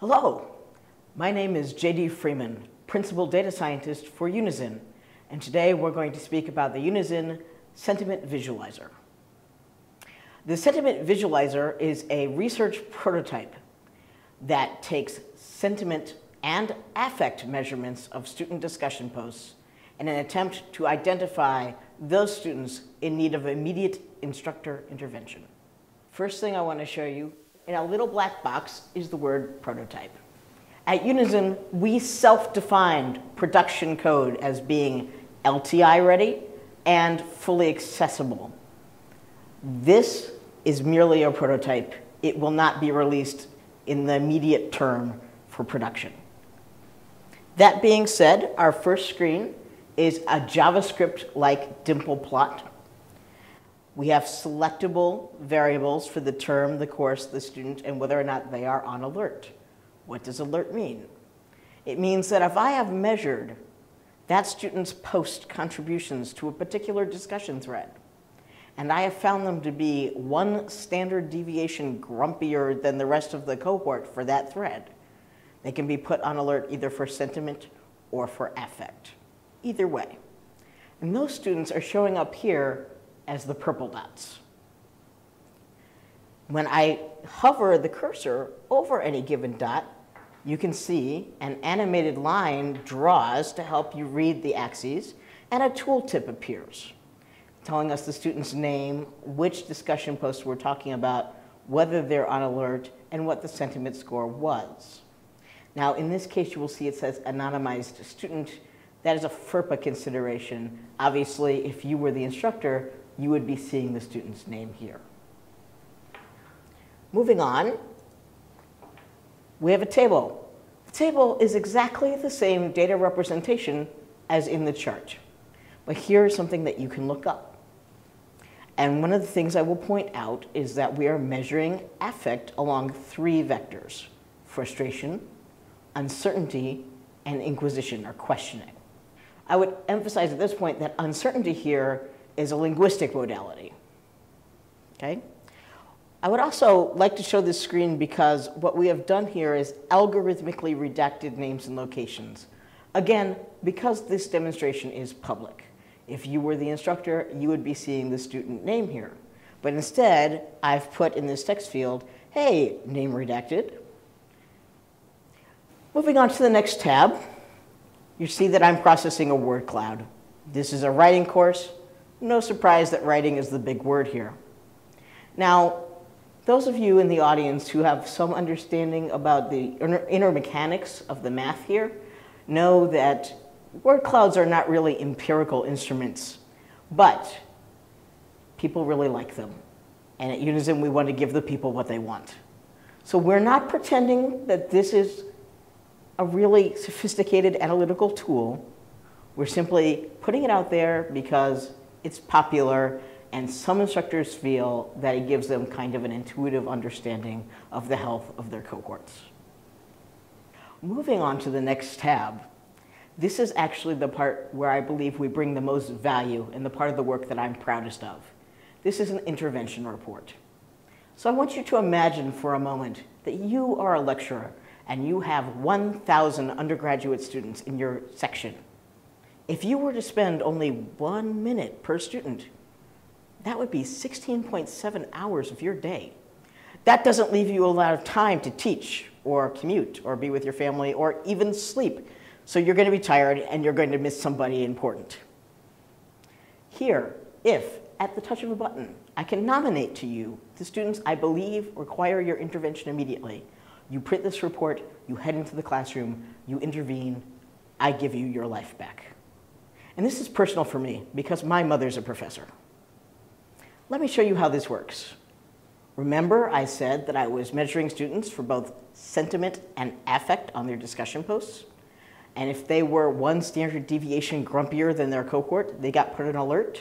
Hello, my name is JD Freeman, Principal Data Scientist for Unizin, and today we're going to speak about the Unizin Sentiment Visualizer. The Sentiment Visualizer is a research prototype that takes sentiment and affect measurements of student discussion posts in an attempt to identify those students in need of immediate instructor intervention. First thing I want to show you in a little black box is the word prototype. At Unizin, we self-defined production code as being LTI ready and fully accessible. This is merely a prototype. It will not be released in the immediate term for production. That being said, our first screen is a JavaScript-like dimple plot. We have selectable variables for the term, the course, the student, and whether or not they are on alert. What does alert mean? It means that if I have measured that student's post contributions to a particular discussion thread, and I have found them to be one standard deviation grumpier than the rest of the cohort for that thread, they can be put on alert either for sentiment or for affect either way. And those students are showing up here as the purple dots. When I hover the cursor over any given dot, you can see an animated line draws to help you read the axes, and a tooltip appears, telling us the student's name, which discussion post we're talking about, whether they're on alert, and what the sentiment score was. Now, in this case, you will see it says anonymized student, that is a FERPA consideration. Obviously, if you were the instructor, you would be seeing the student's name here. Moving on, we have a table. The table is exactly the same data representation as in the chart. But here's something that you can look up. And one of the things I will point out is that we are measuring affect along three vectors, frustration, uncertainty, and inquisition or questioning. I would emphasize at this point that uncertainty here is a linguistic modality. Okay? I would also like to show this screen because what we have done here is algorithmically redacted names and locations. Again, because this demonstration is public. If you were the instructor, you would be seeing the student name here. But instead, I've put in this text field, hey, name redacted. Moving on to the next tab, you see that I'm processing a word cloud. This is a writing course. No surprise that writing is the big word here. Now, those of you in the audience who have some understanding about the inner mechanics of the math here know that word clouds are not really empirical instruments, but people really like them. And at Unizin, we want to give the people what they want. So we're not pretending that this is a really sophisticated analytical tool. We're simply putting it out there because it's popular and some instructors feel that it gives them kind of an intuitive understanding of the health of their cohorts. Moving on to the next tab, this is actually the part where I believe we bring the most value and the part of the work that I'm proudest of. This is an intervention report. So I want you to imagine for a moment that you are a lecturer and you have 1,000 undergraduate students in your section, if you were to spend only one minute per student, that would be 16.7 hours of your day. That doesn't leave you a lot of time to teach or commute or be with your family or even sleep. So you're going to be tired and you're going to miss somebody important. Here, if at the touch of a button, I can nominate to you the students I believe require your intervention immediately, you print this report, you head into the classroom, you intervene, I give you your life back. And this is personal for me because my mother's a professor. Let me show you how this works. Remember I said that I was measuring students for both sentiment and affect on their discussion posts? And if they were one standard deviation grumpier than their cohort, they got put on alert?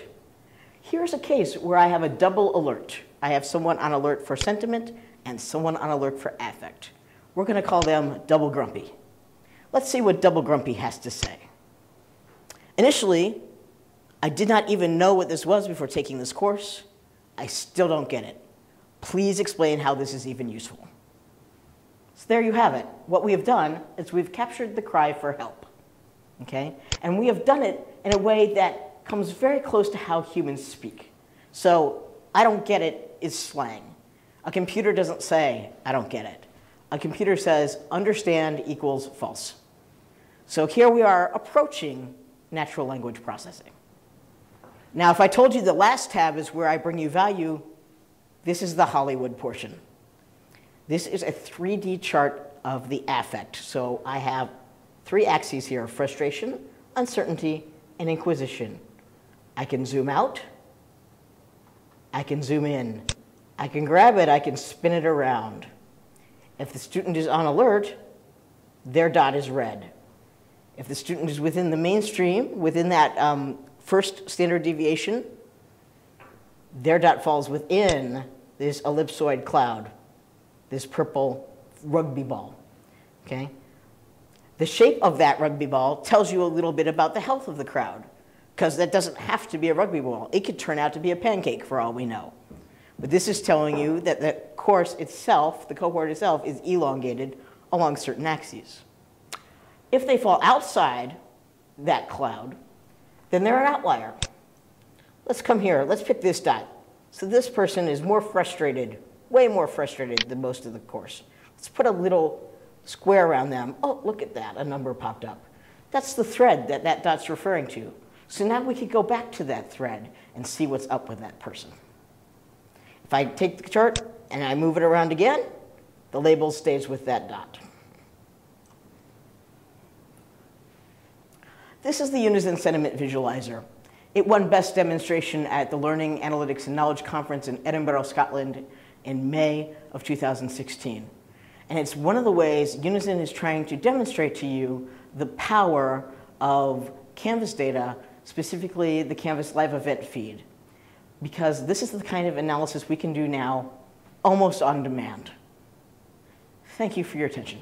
Here's a case where I have a double alert. I have someone on alert for sentiment and someone on alert for affect. We're going to call them Double Grumpy. Let's see what Double Grumpy has to say. Initially, I did not even know what this was before taking this course. I still don't get it. Please explain how this is even useful. So there you have it. What we have done is we've captured the cry for help. Okay? And we have done it in a way that comes very close to how humans speak. So, I don't get it is slang. A computer doesn't say, I don't get it. A computer says, understand equals false. So here we are approaching natural language processing. Now, if I told you the last tab is where I bring you value, this is the Hollywood portion. This is a 3D chart of the affect. So I have three axes here, frustration, uncertainty, and inquisition. I can zoom out, I can zoom in, I can grab it, I can spin it around. If the student is on alert, their dot is red. If the student is within the mainstream, within that um, first standard deviation, their dot falls within this ellipsoid cloud, this purple rugby ball. Okay? The shape of that rugby ball tells you a little bit about the health of the crowd, because that doesn't have to be a rugby ball. It could turn out to be a pancake for all we know. But this is telling you that the course itself, the cohort itself, is elongated along certain axes. If they fall outside that cloud, then they're an outlier. Let's come here. Let's pick this dot. So this person is more frustrated, way more frustrated than most of the course. Let's put a little square around them. Oh, look at that, a number popped up. That's the thread that that dot's referring to. So now we could go back to that thread and see what's up with that person. If I take the chart and I move it around again, the label stays with that dot. This is the Unizin Sentiment Visualizer. It won Best Demonstration at the Learning, Analytics, and Knowledge Conference in Edinburgh, Scotland in May of 2016. And it's one of the ways Unizin is trying to demonstrate to you the power of Canvas data, specifically the Canvas live event feed. Because this is the kind of analysis we can do now almost on demand. Thank you for your attention.